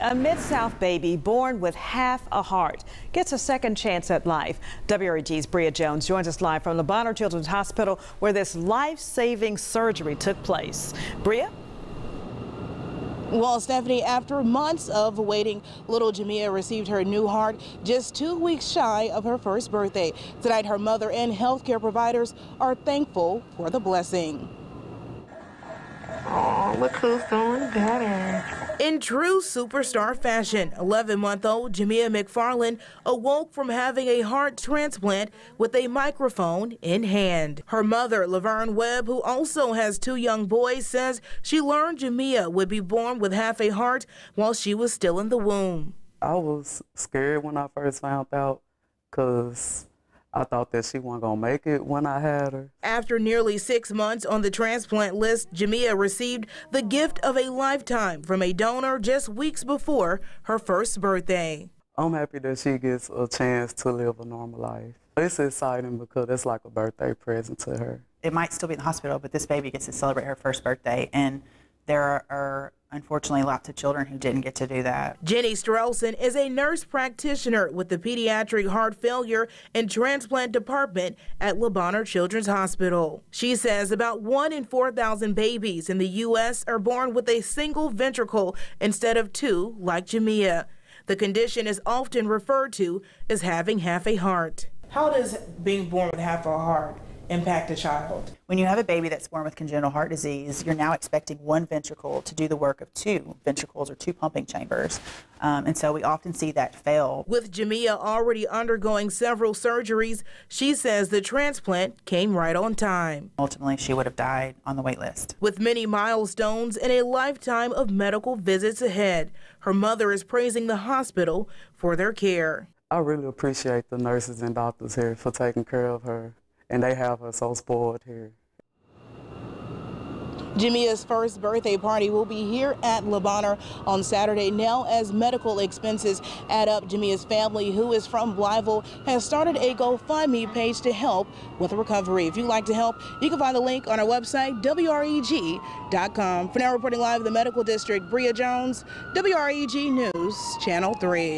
A Mid-South baby born with half a heart gets a second chance at life. WREG's Bria Jones joins us live from Le Bonheur Children's Hospital where this life-saving surgery took place. Bria? Well, Stephanie, after months of waiting, little Jamia received her new heart just two weeks shy of her first birthday. Tonight, her mother and healthcare providers are thankful for the blessing. Oh, look who's doing better. In true superstar fashion, 11 month old Jamia McFarland awoke from having a heart transplant with a microphone in hand. Her mother, Laverne Webb, who also has two young boys, says she learned Jamia would be born with half a heart while she was still in the womb. I was scared when I first found out because I thought that she wasn't gonna make it when I had her. After nearly six months on the transplant list, Jamia received the gift of a lifetime from a donor just weeks before her first birthday. I'm happy that she gets a chance to live a normal life. It's exciting because it's like a birthday present to her. It might still be in the hospital, but this baby gets to celebrate her first birthday, and there are unfortunately lots of children who didn't get to do that. Jenny Strelson is a nurse practitioner with the pediatric heart failure and transplant department at Le Bonheur Children's Hospital. She says about one in 4,000 babies in the U.S. are born with a single ventricle instead of two, like Jamia. The condition is often referred to as having half a heart. How does being born with half a heart impact a child? When you have a baby that's born with congenital heart disease, you're now expecting one ventricle to do the work of two ventricles or two pumping chambers. Um, and so we often see that fail. With Jamia already undergoing several surgeries, she says the transplant came right on time. Ultimately, she would have died on the wait list. With many milestones and a lifetime of medical visits ahead, her mother is praising the hospital for their care. I really appreciate the nurses and doctors here for taking care of her and they have us so spoiled here. Jamia's first birthday party will be here at Le on Saturday. Now, as medical expenses add up, Jamia's family, who is from Blytheville, has started a GoFundMe page to help with the recovery. If you'd like to help, you can find the link on our website, WREG.com. For now, reporting live in the Medical District, Bria Jones, WREG News, Channel 3.